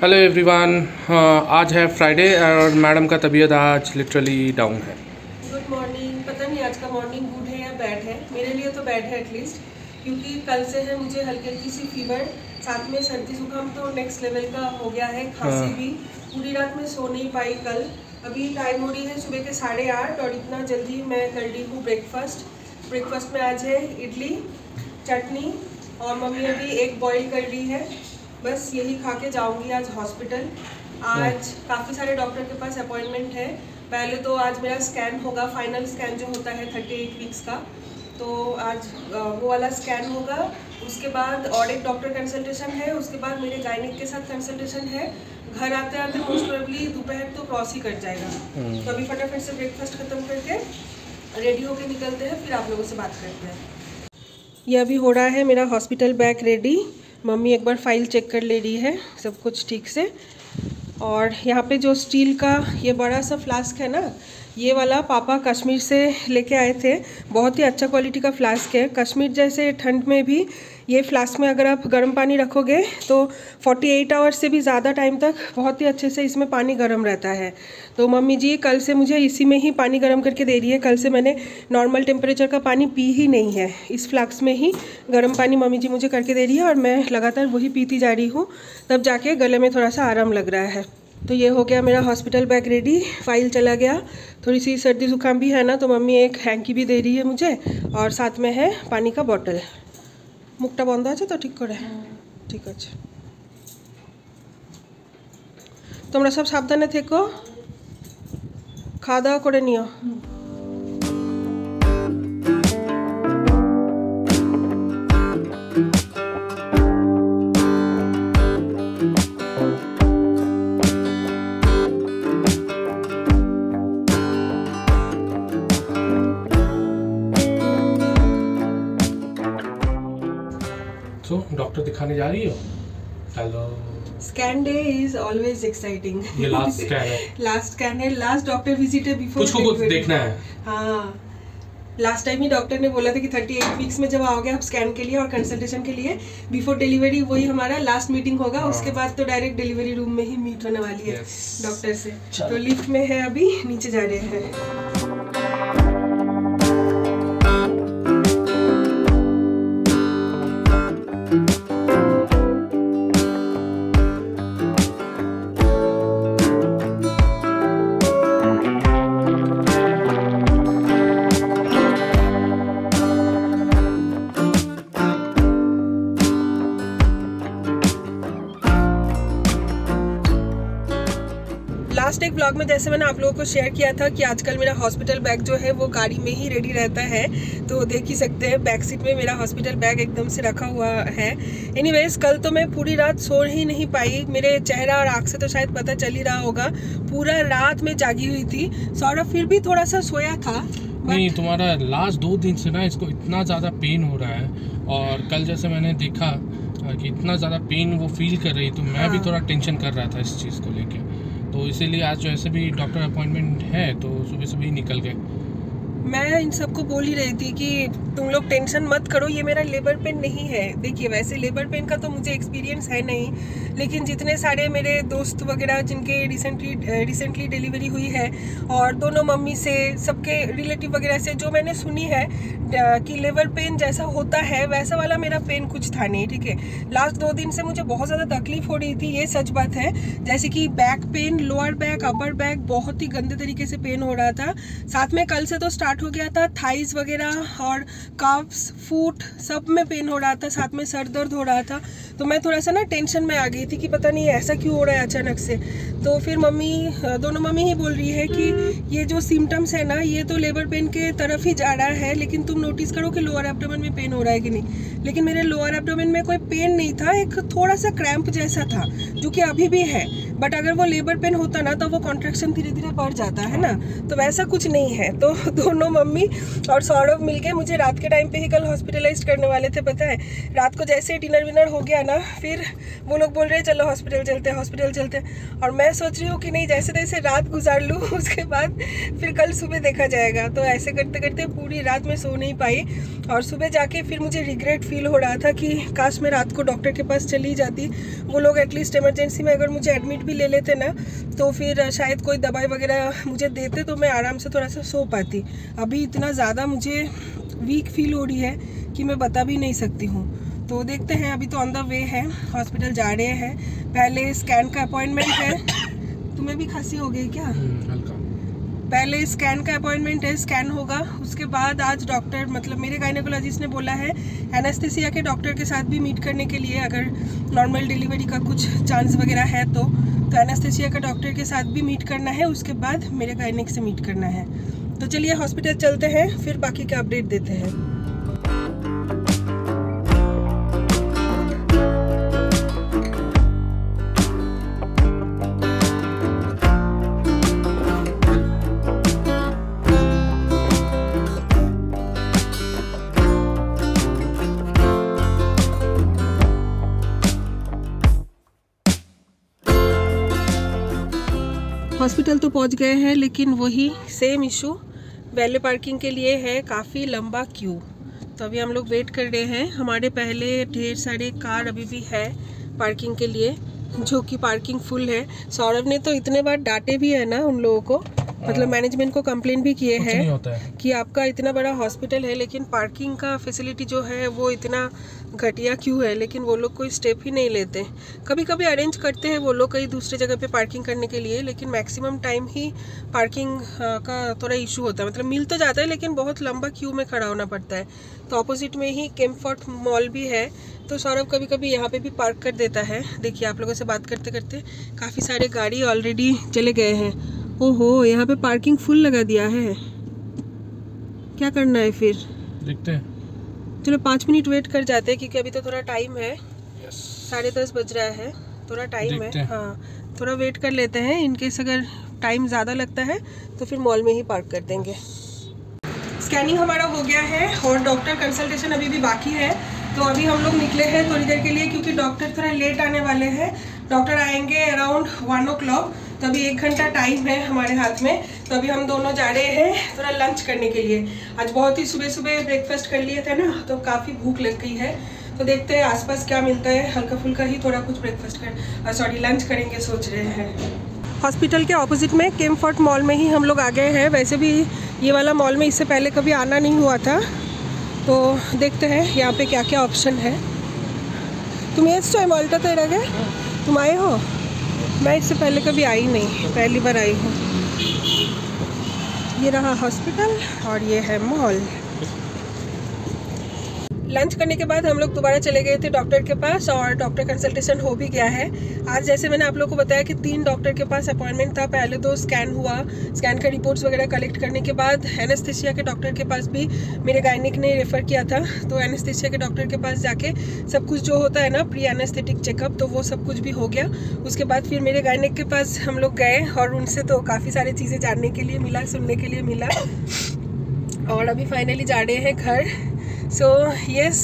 Hello everyone हाँ, आज है फ्राइडे और मैडम का तबीयत आज लिटरली डाउन है। गुड मॉर्निंग पता नहीं आज का मॉर्निंग गुड है या बैड है? मेरे लिए तो बैड है एटलीस्ट क्योंकि कल से है मुझे हल्की हल्की सी फीवर साथ में सर्दी जुकाम तो नेक्स्ट लेवल का हो गया है खांसी हाँ। भी। पूरी रात में सो नहीं पाई कल। अभी टाइम हो रही है सुबह के साढ़े आठ और इतना जल्दी मैं कर रही हूँ ब्रेकफास्ट ब्रेकफास्ट में आज है इडली चटनी और मम्मी अभी एक बॉईल कर रही है। बस यही खा के जाऊँगी आज हॉस्पिटल आज काफ़ी सारे डॉक्टर के पास अपॉइंटमेंट है. पहले तो आज मेरा स्कैन होगा फाइनल स्कैन जो होता है थर्टी एट वीक्स का. तो आज वो वाला स्कैन होगा. उसके बाद और एक डॉक्टर कंसल्टेशन है. उसके बाद मेरे गायनिक के साथ कंसल्टेशन है. घर आते आते मोस्ट प्रोबेबली दोपहर तो क्रॉस ही कट जाएगा. तो अभी फटाफट से ब्रेकफास्ट खत्म करके रेडी होके निकलते हैं फिर आप लोगों से बात करते हैं. यह अभी हो रहा है मेरा हॉस्पिटल बैग रेडी मम्मी एक बार फ़ाइल चेक कर ले रही है, सब कुछ ठीक से। और यहाँ पे जो स्टील का ये बड़ा सा फ्लास्क है ना, ये वाला पापा कश्मीर से लेके आए थे। बहुत ही अच्छा क्वालिटी का फ्लास्क है। कश्मीर जैसे ठंड में भी ये फ्लास्क में अगर आप गर्म पानी रखोगे तो 48 एट आवर्स से भी ज़्यादा टाइम तक बहुत ही अच्छे से इसमें पानी गर्म रहता है। तो मम्मी जी, कल से मुझे इसी में ही पानी गर्म करके दे रही है। कल से मैंने नॉर्मल टेम्परेचर का पानी पी ही नहीं है। इस फ्लास्क में ही गर्म पानी मम्मी जी मुझे करके दे रही है और मैं लगातार वही पीती जा रही हूँ। तब जाके गले में थोड़ा सा आराम लग रहा है। तो ये हो गया मेरा हॉस्पिटल बैग रेडी फ़ाइल चला गया। थोड़ी सी सर्दी जुकाम भी है ना तो मम्मी एक हैंकी भी दे रही है मुझे और साथ में है पानी का बॉटल মুখটা বন্ধ আছে তো ঠিক করে? ঠিক আছে। তোমরা সব সাবধানে থেকো। খাওয়া দাওয়া করে নিও। तो डॉक्टर दिखाने जा रही हो? Hello scan day is always exciting ये लास्ट स्कैन है। लास्ट स्कैन है लास्ट डॉक्टर विज़िट है बिफोर कुछ को कुछ देखना है। हाँ। लास्ट टाइम ही डॉक्टर ने बोला था कि 38 वीक्स में जब आओगे आप स्कैन के लिए और कंसल्टेशन के लिए बिफोर डिलीवरी वही हमारा लास्ट मीटिंग होगा। हाँ। उसके बाद तो डायरेक्ट डिलीवरी रूम में ही मीट होने वाली है Yes. डॉक्टर से। तो लिफ्ट में है अभी नीचे जा रहे हैं। लास्ट एक ब्लॉग में जैसे मैंने आप लोगों को शेयर किया था कि आजकल मेरा हॉस्पिटल बैग जो है वो गाड़ी में ही रेडी रहता है तो देख ही सकते हैं बैक सीट में मेरा हॉस्पिटल बैग एकदम से रखा हुआ है। एनीवेज कल तो मैं पूरी रात सो ही नहीं पाई। मेरे चेहरा और आँख से तो शायद पता चल ही रहा होगा। पूरा रात में जागी हुई थी। सौरभ फिर भी थोड़ा सा सोया था नहीं तुम्हारा लास्ट दो दिन से ना इसको इतना ज़्यादा पेन हो रहा है। और कल जैसे मैंने देखा कि इतना ज़्यादा पेन वो फील कर रही तो मैं हाँ। भी। थोड़ा टेंशन कर रहा था इस चीज़ को लेके। तो इसीलिए आज ऐसे भी डॉक्टर अपॉइंटमेंट है तो सुबह सुबह ही निकल गए। मैं इन सबको बोल ही रही थी कि तुम लोग टेंशन मत करो, ये मेरा लेबर पेन नहीं है। देखिए, वैसे लेबर पेन का तो मुझे एक्सपीरियंस है नहीं, लेकिन जितने सारे मेरे दोस्त वगैरह जिनके रिसेंटली रिसेंटली डिलीवरी हुई है, और दोनों मम्मी से, सबके रिलेटिव वगैरह से, जो मैंने सुनी है कि लेबर पेन जैसा होता है, वैसा वाला मेरा पेन कुछ था नहीं, ठीक है? लास्ट दो दिन से मुझे बहुत ज़्यादा तकलीफ़ हो रही थी, ये सच बात है। जैसे कि back pain lower back upper back बहुत ही गंदे तरीके से पेन हो रहा था। साथ में कल से तो स्टार्ट हो गया था थाइस वगैरह, और काफ्स फूट सब में पेन हो रहा था, साथ में सर दर्द हो रहा था। तो मैं थोड़ा सा ना टेंशन में आ गई थी कि पता नहीं ऐसा क्यों हो रहा है अचानक से। तो फिर मम्मी दोनों मम्मी ही बोल रही है कि ये जो सिम्टम्स है ना, ये तो लेबर पेन के तरफ़ ही जा रहा है, लेकिन तुम नोटिस करो कि लोअर एब्डोमेन में पेन हो रहा है कि नहीं। लेकिन मेरे लोअर एब्डोमेन में कोई पेन नहीं था, एक थोड़ा सा क्रैम्प जैसा था, जो कि अभी भी है। बट अगर वो लेबर पेन होता ना तो वो कॉन्ट्रेक्शन धीरे धीरे बढ़ जाता, है ना? तो वैसा कुछ नहीं है। तो दोनों मम्मी और सौरभ मिल मिलके मुझे रात के टाइम पे ही कल हॉस्पिटलाइज करने वाले थे, पता है? रात को जैसे डिनर विनर हो गया ना, फिर वो लोग बोल रहे, चलो हॉस्पिटल चलते हैं हॉस्पिटल चलते। और मैं सोच रही हूँ कि नहीं जैसे तैसे रात गुजार लूँ, उसके बाद फिर कल सुबह देखा जाएगा। तो ऐसे करते करते पूरी रात में सो नहीं पाई और सुबह जाके फिर मुझे रिग्रेट फील हो रहा था कि काश मैं रात को डॉक्टर के पास चली जाती। वो लोग एटलीस्ट इमरजेंसी में अगर मुझे एडमिट भी ले लेते ना तो फिर शायद कोई दवाई वगैरह मुझे देते तो मैं आराम से थोड़ा सा सो पाती। अभी इतना ज़्यादा मुझे वीक फील हो रही है कि मैं बता भी नहीं सकती हूँ। तो देखते हैं अभी तो ऑन द वे है हॉस्पिटल जा रहे हैं। पहले स्कैन का अपॉइंटमेंट है। तुम्हें भी खांसी हो गई क्या? हम्म, पहले स्कैन का अपॉइंटमेंट है, स्कैन होगा। उसके बाद आज डॉक्टर मतलब मेरे गायनेकोलॉजिस्ट ने बोला है एनेस्थेसिया के डॉक्टर के साथ भी मीट करने के लिए अगर नॉर्मल डिलीवरी का कुछ चांस वगैरह है तो तो एनेस्थेसिया का डॉक्टर के साथ भी मीट करना है, उसके बाद मेरे गायनिक से मीट करना है। तो चलिए हॉस्पिटल चलते हैं, फिर बाकी का अपडेट देते हैं। हॉस्पिटल तो पहुँच गए हैं, लेकिन वही सेम इशू वैले पार्किंग के लिए है काफ़ी लंबा क्यू तो अभी हम लोग वेट कर रहे हैं। हमारे पहले ढेर सारे कार अभी भी है पार्किंग के लिए, जो कि पार्किंग फुल है। सौरभ ने तो इतने बार डांटे भी है ना उन लोगों को। मतलब मैनेजमेंट को कंप्लेन भी किए हैं है। कि आपका इतना बड़ा हॉस्पिटल है लेकिन पार्किंग का फैसिलिटी जो है वो इतना घटिया क्यों है? लेकिन वो लोग कोई स्टेप ही नहीं लेते। कभी कभी अरेंज करते हैं वो लोग कहीं दूसरे जगह पे पार्किंग करने के लिए लेकिन मैक्सिमम टाइम ही पार्किंग का थोड़ा इशू होता है। मतलब मिल तो जाता है लेकिन बहुत लंबा क्यू में खड़ा होना पड़ता है। तो अपोजिट में ही केम्फर्ट मॉल भी है। तो सौरभ कभी कभी यहाँ पे भी पार्क कर देता है। देखिए आप लोगों से बात करते करते काफ़ी सारे गाड़ी ऑलरेडी चले गए हैं। ओहो यहाँ पे पार्किंग फुल लगा दिया है। क्या करना है फिर? देखते हैं। चलो पाँच मिनट वेट कर जाते हैं क्योंकि अभी तो थोड़ा टाइम है। साढ़े दस बज रहा है। थोड़ा टाइम है। हाँ। थोड़ा वेट कर लेते हैं। इनकेस अगर टाइम ज़्यादा लगता है तो फिर मॉल में ही पार्क कर देंगे। स्कैनिंग हमारा हो गया है और डॉक्टर कंसल्टेशन अभी भी बाकी है। तो अभी हम लोग निकले हैं थोड़ी देर के लिए क्योंकि डॉक्टर थोड़ा लेट आने वाले हैं। डॉक्टर आएँगे अराउंड वन ओ क्लॉक। तो अभी एक घंटा टाइम है हमारे हाथ में। तो अभी हम दोनों जा रहे हैं थोड़ा लंच करने के लिए। आज बहुत ही सुबह सुबह ब्रेकफास्ट कर लिए थे ना तो काफ़ी भूख लग गई है। तो देखते हैं आसपास क्या मिलता है। हल्का फुल्का ही थोड़ा कुछ ब्रेकफास्ट कर सॉरी लंच करेंगे सोच रहे हैं। हॉस्पिटल के ऑपोजिट में केमफर्ट मॉल में ही हम लोग आ गए हैं। वैसे भी ये वाला मॉल में इससे पहले कभी आना नहीं हुआ था। तो देखते हैं यहाँ पे क्या क्या ऑप्शन है। तुम तो मॉल्टा तो गए तुम आए हो? मैं इससे पहले कभी आई नहीं, पहली बार आई हूँ। ये रहा हॉस्पिटल और ये है मॉल लंच करने के बाद हम लोग दोबारा चले गए थे डॉक्टर के पास और डॉक्टर कंसल्टेशन हो भी गया है। आज जैसे मैंने आप लोग को बताया कि तीन डॉक्टर के पास अपॉइंटमेंट था। पहले तो स्कैन हुआ। स्कैन का रिपोर्ट्स वगैरह कलेक्ट करने के बाद एनेस्थेसिया के डॉक्टर के पास भी मेरे गायनिक ने रेफ़र किया था। तो एनेस्थेसिया के डॉक्टर के पास जाके सब कुछ जो होता है ना प्री एनेस्थेटिक चेकअप तो वो सब कुछ भी हो गया। उसके बाद फिर मेरे गायनिक के पास हम लोग गए और उनसे तो काफ़ी सारी चीज़ें जानने के लिए मिला, सुनने के लिए मिला। और अभी फाइनली जा रहे हैं घर। सो यस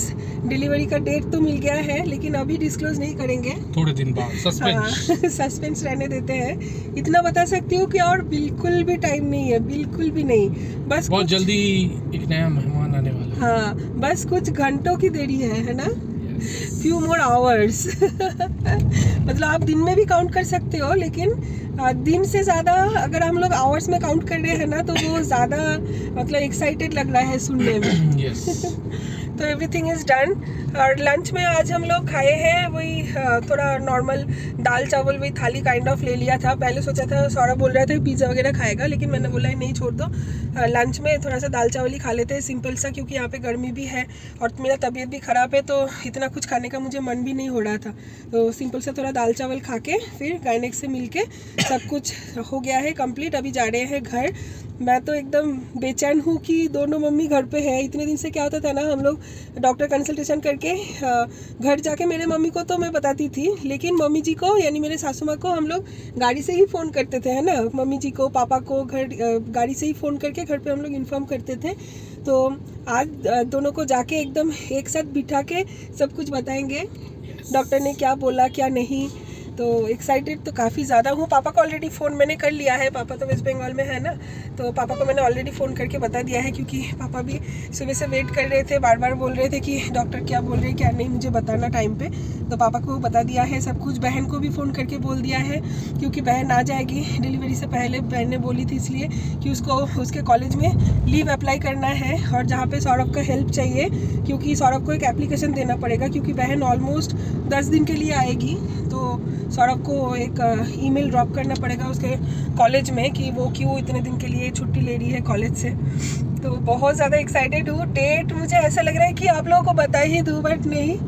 डिलीवरी का डेट तो मिल गया है लेकिन अभी डिस्क्लोज नहीं करेंगे। थोड़े दिन बाद सस्पेंस सस्पेंस रहने देते हैं। इतना बता सकती हूँ कि और बिल्कुल भी टाइम नहीं है बिल्कुल भी नहीं। बस बहुत जल्दी एक नया मेहमान आने वाला है। हाँ बस कुछ घंटों की देरी है है ना? फ्यू मोर आवर्स मतलब आप दिन में भी काउंट कर सकते हो लेकिन दिन से ज़्यादा अगर हम लोग आवर्स में काउंट कर रहे हैं ना तो वो ज़्यादा मतलब एक्साइटेड लग रहा है सुनने में। तो एवरीथिंग इज़ डन और लंच में आज हम लोग खाए हैं वही थोड़ा नॉर्मल दाल चावल वही थाली काइंड ऑफ़ ले लिया था। पहले सोचा था, सौरभ बोल रहा था पिज़्ज़ा वगैरह खाएगा, लेकिन मैंने बोला है नहीं, छोड़ दो। लंच में थोड़ा सा दाल चावल ही खा लेते हैं सिंपल सा, क्योंकि यहाँ पे गर्मी भी है और मेरा तबीयत भी ख़राब है तो इतना कुछ खाने का मुझे मन भी नहीं हो रहा था। तो सिंपल सा थोड़ा दाल चावल खा के, फिर गायनेक से मिल के सब कुछ हो गया है कंप्लीट अभी जा रहे हैं घर। मैं तो एकदम बेचैन हूँ कि दोनों मम्मी घर पे है। इतने दिन से क्या होता था ना, हम लोग डॉक्टर कंसल्टेशन करके अ, घर जाके मेरे मम्मी को तो मैं बताती थी लेकिन मम्मी जी को यानी मेरे सासू माँ को हम लोग गाड़ी से ही फ़ोन करते थे है ना? मम्मी जी को पापा को घर गाड़ी से ही फ़ोन करके घर पे हम लोग इन्फॉर्म करते थे। तो आज दोनों को जाके एकदम एक साथ बिठा के सब कुछ बताएँगे। डॉक्टर ने क्या बोला क्या नहीं तो एक्साइटेड तो काफ़ी ज़्यादा हूँ। पापा को ऑलरेडी फ़ोन मैंने कर लिया है। पापा तो वेस्ट बंगाल में है ना? तो पापा को मैंने ऑलरेडी फ़ोन करके बता दिया है क्योंकि पापा भी सुबह से वेट कर रहे थे बार बार बोल रहे थे कि डॉक्टर क्या बोल रहे हैं? क्या नहीं? मुझे बताना टाइम पे। तो पापा को बता दिया है सब कुछ। बहन को भी फ़ोन करके बोल दिया है क्योंकि बहन आ जाएगी डिलीवरी से पहले। बहन ने बोली थी इसलिए कि उसको, उसके कॉलेज में लीव अप्लाई करना है और जहाँ पर सौरभ का हेल्प चाहिए क्योंकि सौरभ को एक एप्लीकेशन देना पड़ेगा क्योंकि बहन ऑलमोस्ट दस दिन के लिए आएगी। तो सौरभ को एक ईमेल ड्रॉप करना पड़ेगा उसके कॉलेज में कि वो क्यों इतने दिन के लिए छुट्टी ले रही है कॉलेज से। तो बहुत ज़्यादा एक्साइटेड हूँ। डेट मुझे ऐसा लग रहा है कि आप लोगों को बता ही दूँ बट नहीं।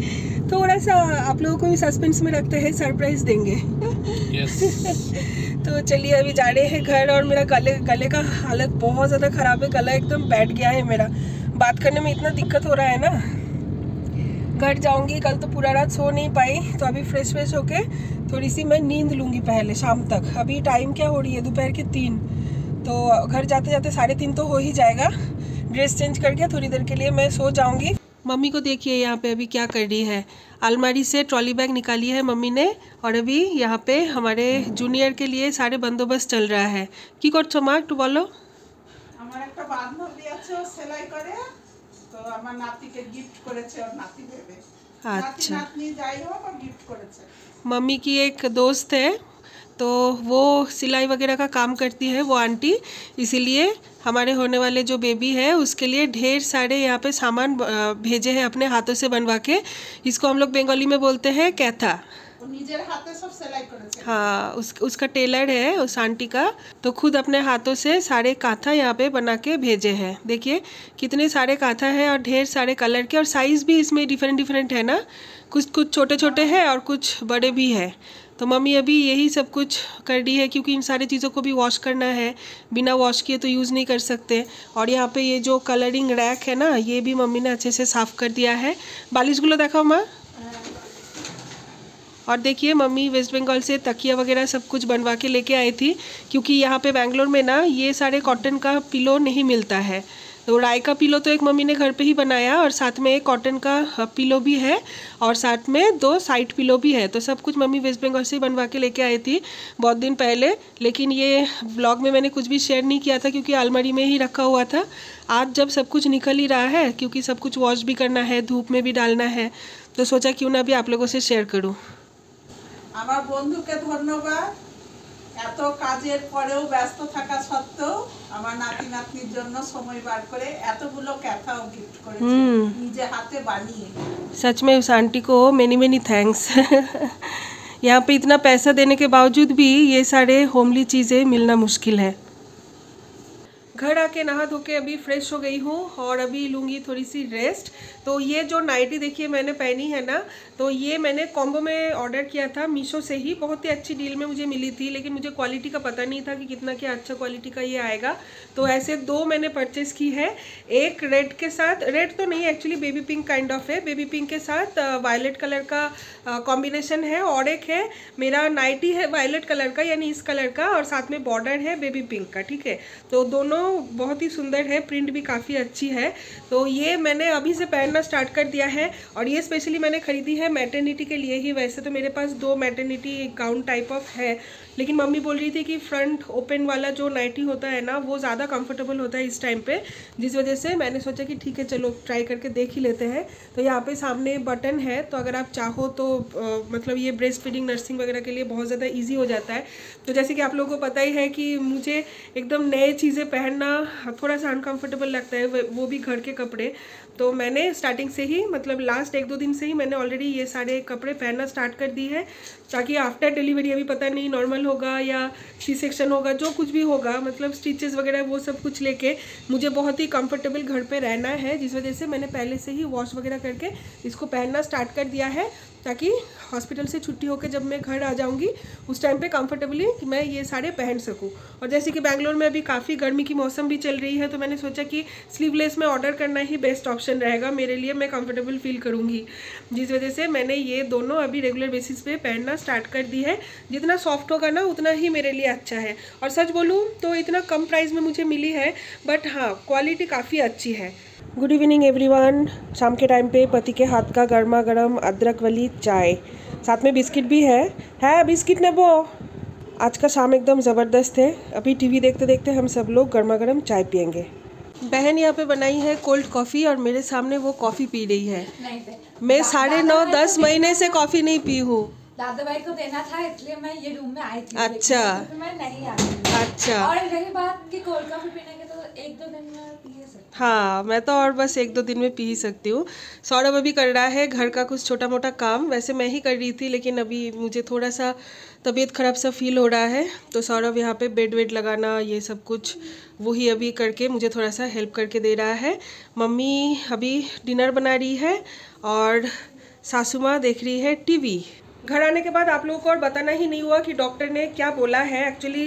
थोड़ा सा आप लोगों को भी सस्पेंस में रखते हैं सरप्राइज़ देंगे। तो चलिए अभी जा रहे हैं घर और मेरा गले गले का हालत बहुत ज़्यादा ख़राब है। गला एकदम बैठ गया है मेरा। बात करने में इतना दिक्कत हो रहा है ना। घर जाऊंगी कल तो पूरा रात सो नहीं पाई तो अभी फ्रेश फ्रेश होके थोड़ी सी मैं नींद लूंगी पहले शाम तक अभी टाइम क्या हो रही है दोपहर के तीन तो घर जाते जाते साढ़े तीन तो हो ही जाएगा ड्रेस चेंज करके थोड़ी देर के लिए मैं सो जाऊंगी मम्मी को देखिए यहाँ पे अभी क्या कर रही है अलमारी से ट्रॉली बैग निकाली है मम्मी ने और अभी यहाँ पे हमारे जूनियर के लिए सारे बंदोबस्त चल रहा है की করছো মা একটু বলো আমার একটা বান্ধবী আছে ও সেলাই করে তো আমার নাতিকে গিফট করেছে ওর নাতি ভেবে নাতি আচ্ছা নাতনি যাই হোক ও গিফট করেছে मम्मी की एक दोस्त है तो वो सिलाई वगैरह का काम करती है वो आंटी इसीलिए हमारे होने वाले जो बेबी है उसके लिए ढेर सारे यहाँ पे सामान अ, भेजे हैं अपने हाथों से बनवा के इसको हम लोग बंगाली में बोलते हैं कैथा हाँ उस, उसका टेलर है, उस आंटी का। तो खुद अपने हाथों से सारे काथा यहाँ पे बना के भेजे हैं। देखिए, कितने सारे काथा है और ढेर सारे कलर के और साइज़ भी इसमें डिफरेंट डिफरेंट है ना? कुछ कुछ छोटे छोटे हैं और कुछ बड़े भी हैं। तो मम्मी अभी यही सब कुछ कर दी है क्योंकि इन सारी चीज़ों को भी वॉश करना है। बिना वॉश किए तो यूज़ नहीं कर सकते। और यहाँ पे ये जो कलरिंग रैक है ना, ये भी मम्मी ने अच्छे से साफ़ कर दिया है। बालिशगुलो देखाओ माँ। और देखिए, मम्मी वेस्ट बंगाल से तकिया वगैरह सब कुछ बनवा के लेके आई थी, क्योंकि यहाँ पे बैंगलोर में ना ये सारे कॉटन का पिलो नहीं मिलता है। तो राय का पिलो तो एक मम्मी ने घर पे ही बनाया और साथ में एक कॉटन का पिलो भी है और साथ में दो साइड पिलो भी है। तो सब कुछ मम्मी वेस्ट बंगाल से बनवा के लेके आई थी बहुत दिन पहले, लेकिन ये ब्लॉग में मैंने कुछ भी शेयर नहीं किया था क्योंकि अलमारी में ही रखा हुआ था। आज जब सब कुछ निकल ही रहा है, क्योंकि सब कुछ वॉश भी करना है, धूप में भी डालना है तो सोचा क्यों ना भी आप लोगों से शेयर करूँ। আমার বন্ধুকে ধন্যবাদ এত কাজের পরেও ব্যস্ত থাকা সত্ত্বেও আমার নাতি নাতনির জন্য সময় বার করে এতগুলো ক্যাথাও গিফট করেছে হুম। নিজে হাতে বানিয়ে सच में उस आंटी को मेनी मेनी थैंक्स यहाँ पे इतना पैसा देने के बावजूद भी ये सारे होमली चीज़ें मिलना मुश्किल है घर आके नहा धो के अभी फ्रेश हो गई हूँ और अभी लूँगी थोड़ी सी रेस्ट तो ये जो नाइटी देखिए मैंने पहनी है ना तो ये मैंने कॉम्बो में ऑर्डर किया था मीशो से ही। बहुत ही अच्छी डील में मुझे मिली थी, लेकिन मुझे क्वालिटी का पता नहीं था कि कितना क्या अच्छा क्वालिटी का ये आएगा। तो ऐसे दो मैंने परचेस की है। एक रेड के साथ रेड तो नहीं actually baby pink kind of है। बेबी पिंक के साथ वायलेट कलर का कॉम्बिनेशन है और एक है, मेरा नाइटी है वायलेट कलर का, यानी इस कलर का, और साथ में बॉर्डर है बेबी पिंक का, ठीक है? तो दोनों बहुत ही सुंदर है प्रिंट भी काफ़ी अच्छी है। तो ये मैंने अभी से पहनना स्टार्ट कर दिया है और ये स्पेशली मैंने खरीदी है मैटर्निटी के लिए ही। वैसे तो मेरे पास दो मैटर्निटी गाउन टाइप ऑफ़ है लेकिन मम्मी बोल रही थी कि फ्रंट ओपन वाला जो नाइटी होता है ना वो ज़्यादा कंफर्टेबल होता है इस टाइम पे जिस वजह से मैंने सोचा कि ठीक है चलो ट्राई करके देख ही लेते हैं। तो यहाँ पे सामने बटन है तो अगर आप चाहो तो अ, मतलब ये ब्रेस्ट फीडिंग नर्सिंग वगैरह के लिए बहुत ज़्यादा ईजी हो जाता है। तो जैसे कि आप लोगों को पता ही है कि मुझे एकदम नए चीज़ें पहनना थोड़ा सा अनकम्फर्टेबल लगता है वो भी घर के कपड़े। तो मैंने स्टार्टिंग से ही मतलब लास्ट एक दो दिन से ही मैंने ऑलरेडी ये सारे कपड़े पहनना स्टार्ट कर दी है, ताकि आफ्टर डिलीवरी अभी पता नहीं नॉर्मल होगा या सी सेक्शन होगा, जो कुछ भी होगा मतलब स्टिचेस वगैरह वो सब कुछ लेके मुझे बहुत ही कंफर्टेबल घर पे रहना है, जिस वजह से मैंने पहले से ही वॉश वगैरह करके इसको पहनना स्टार्ट कर दिया है। ताकि हॉस्पिटल से छुट्टी होकर जब मैं घर आ जाऊँगी, उस टाइम पे कंफर्टेबली कि मैं ये साड़े पहन सकूँ। और जैसे कि बैंगलोर में अभी काफ़ी गर्मी की मौसम भी चल रही है तो मैंने सोचा कि स्लीवलेस में ऑर्डर करना ही बेस्ट ऑप्शन रहेगा। मेरे लिए मैं कंफर्टेबल फील करूँगी। जिस वजह से मैंने ये दोनों अभी रेगुलर बेसिस पे पहनना स्टार्ट कर दी है। जितना सॉफ्ट होगा ना, उतना ही मेरे लिए अच्छा है। और सच बोलूँ तो इतना कम प्राइस में मुझे मिली है बट हाँ क्वालिटी काफ़ी अच्छी है। गुड इवनिंग एवरीवन शाम के टाइम पे पति के हाथ का गर्मा गर्म अदरक वाली चाय। साथ में बिस्किट भी है। है बिस्किट नेबो आज का शाम एकदम ज़बरदस्त है। अभी टीवी देखते देखते हम सब लोग गर्मा गर्म चाय पियेंगे। बहन यहाँ पे बनाई है कोल्ड कॉफ़ी और मेरे सामने वो कॉफ़ी पी रही है। नहीं मैं साढ़े नौ दस महीने से कॉफ़ी नहीं पी हूँ। दादा भाई को देना था इसलिए मैं ये रूम में आई थी। अच्छा। तो मैं नहीं आई अच्छा। और रही बात कि कोल्ड कॉफ़ी पीने के एक दो दिन में पी सकते हाँ। मैं तो और बस एक दो दिन में पी ही सकती हूँ। सौरभ अभी कर रहा है, घर का कुछ छोटा मोटा काम। वैसे मैं ही कर रही थी, लेकिन अभी मुझे थोड़ा सा तबीयत ख़राब सा फील हो रहा है। तो सौरभ यहाँ पे बेड वेड लगाना, ये सब कुछ वही अभी करके मुझे थोड़ा सा हेल्प करके दे रहा है। मम्मी अभी डिनर बना रही है और सासू माँ देख रही है टीवी घर आने के बाद आप लोगों को और बताना ही नहीं हुआ कि डॉक्टर ने क्या बोला है। एक्चुअली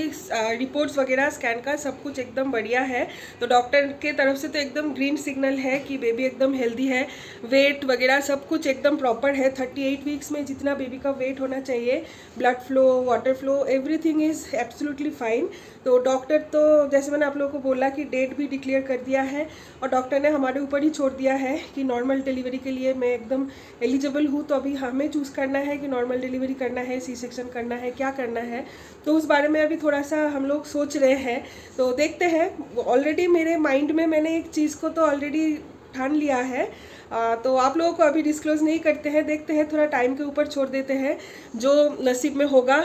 रिपोर्ट्स वगैरह स्कैन का सब कुछ एकदम बढ़िया है। तो डॉक्टर के तरफ़ से तो एकदम ग्रीन सिग्नल है कि बेबी एकदम हेल्दी है। वेट वगैरह सब कुछ एकदम प्रॉपर है। 38 वीक्स में जितना बेबी का वेट होना चाहिए blood flow water flow everything is absolutely fine तो डॉक्टर तो जैसे मैंने आप लोगों को बोला कि डेट भी डिक्लेयर कर दिया है और डॉक्टर ने हमारे ऊपर ही छोड़ दिया है कि नॉर्मल डिलीवरी के लिए मैं एकदम एलिजिबल हूँ। तो अभी हमें चूज़ करना है कि नॉर्मल डिलीवरी करना है सी सेक्शन करना है, क्या करना है? तो उस बारे में अभी थोड़ा सा हम लोग सोच रहे हैं। तो देखते हैं ऑलरेडी मेरे माइंड में मैंने एक चीज़ को तो ऑलरेडी ठान लिया है। तो आप लोगों को अभी डिस्क्लोज नहीं करते हैं, देखते हैं, थोड़ा टाइम के ऊपर छोड़ देते हैं। जो नसीब में होगा,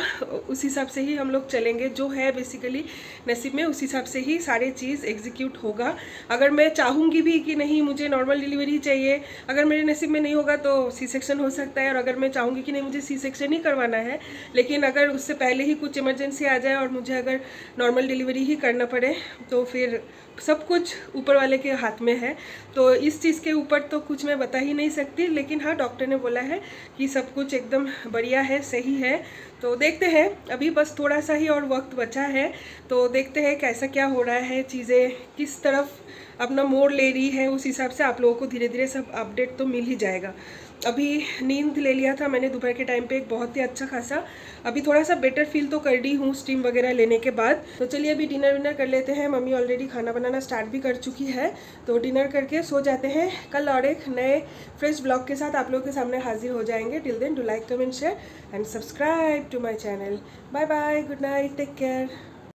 उस हिसाब से ही हम लोग चलेंगे। जो है बेसिकली नसीब में, उस हिसाब से ही सारे चीज़ एग्जीक्यूट होगा। अगर मैं चाहूँगी भी कि नहीं, मुझे नॉर्मल डिलीवरी चाहिए, अगर मेरे नसीब में नहीं होगा तो सी सेक्शन हो सकता है, और अगर मैं चाहूँगी कि नहीं, मुझे सी सेक्शन ही करवाना है। लेकिन अगर उससे पहले ही कुछ इमरजेंसी आ जाए और मुझे अगर नॉर्मल डिलीवरी ही करना पड़े तो फिर सब कुछ ऊपर वाले के हाथ में है। तो इस चीज़ के ऊपर तो कुछ मैं बता ही नहीं सकती, लेकिन हाँ डॉक्टर ने बोला है कि सब कुछ एकदम बढ़िया है, सही है। तो देखते हैं, अभी बस थोड़ा सा ही और वक्त बचा है। तो देखते हैं कैसा क्या हो रहा है, चीज़ें किस तरफ़ अपना मोड़ ले रही है, उस हिसाब से आप लोगों को धीरे धीरे सब अपडेट तो मिल ही जाएगा। अभी नींद ले लिया था मैंने दोपहर के टाइम पे एक बहुत ही अच्छा खासा। अभी थोड़ा सा बेटर फील तो कर रही हूँ स्टीम वगैरह लेने के बाद। तो चलिए अभी डिनर विनर कर लेते हैं। मम्मी ऑलरेडी खाना बनाना स्टार्ट भी कर चुकी है। तो डिनर करके सो जाते हैं। कल और एक नए फ्रेश ब्लॉग के साथ आप लोगों के सामने हाजिर हो जाएँगे। Till then do like comment share and subscribe to my channel bye bye good night take care